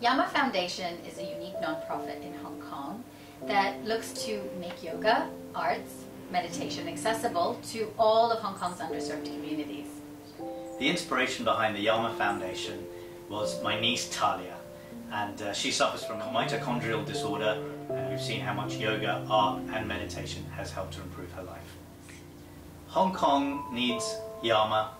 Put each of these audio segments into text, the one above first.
Yama Foundation is a unique nonprofit in Hong Kong that looks to make yoga, arts, meditation accessible to all of Hong Kong's underserved communities. The inspiration behind the Yama Foundation was my niece Talia, and uh, she suffers from a mitochondrial disorder, and we've seen how much yoga, art, and meditation has helped to improve her life. Hong Kong needs Yama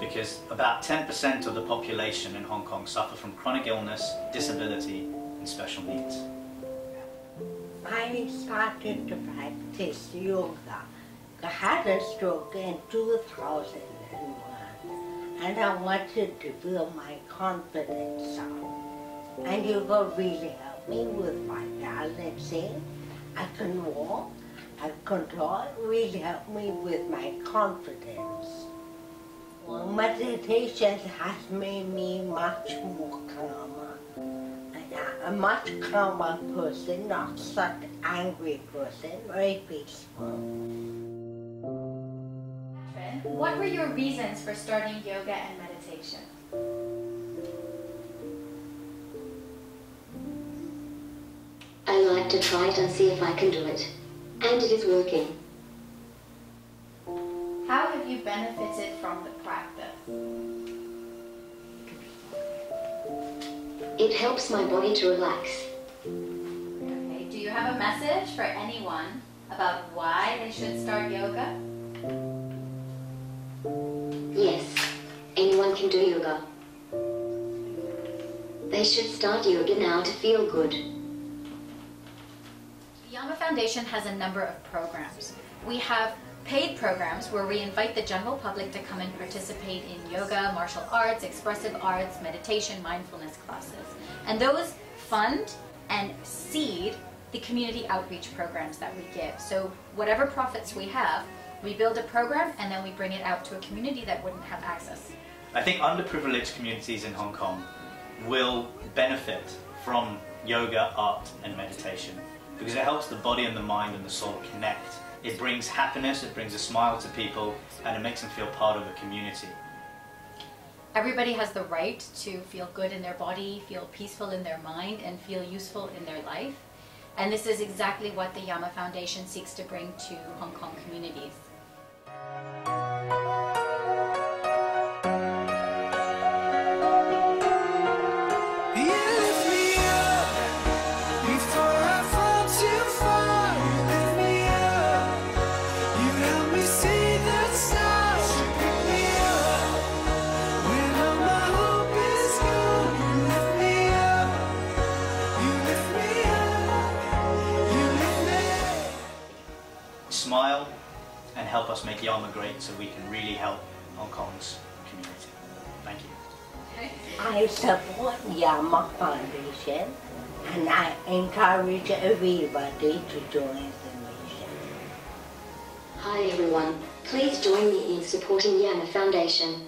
because about 10% of the population in Hong Kong suffer from chronic illness, disability, and special needs. I started to practice yoga. I had a stroke in 2001 and I wanted to build my confidence up. And yoga really helped me with my balancing. I can walk, I can talk, really helped me with my confidence. Well, meditation has made me much more calmer. A much calmer person, not such an angry person, very peaceful. What were your reasons for starting yoga and meditation? I like to try it and see if I can do it. And it is working. How have you benefited from the practice? It helps my body to relax. Okay, do you have a message for anyone about why they should start yoga? Yes, anyone can do yoga. They should start yoga now to feel good. The Yama Foundation has a number of programs. We have paid programs where we invite the general public to come and participate in yoga, martial arts, expressive arts, meditation, mindfulness classes. And those fund and seed the community outreach programs that we give. So whatever profits we have, we build a program and then we bring it out to a community that wouldn't have access. I think underprivileged communities in Hong Kong will benefit from yoga, art, and meditation because it helps the body and the mind and the soul connect. It brings happiness, it brings a smile to people, and it makes them feel part of a community. Everybody has the right to feel good in their body, feel peaceful in their mind, and feel useful in their life. And this is exactly what the Yama Foundation seeks to bring to Hong Kong communities. Smile and help us make Yama great so we can really help Hong Kong's community. Thank you. I support Yama Foundation and I encourage everybody to join the mission. Hi everyone, please join me in supporting Yama Foundation.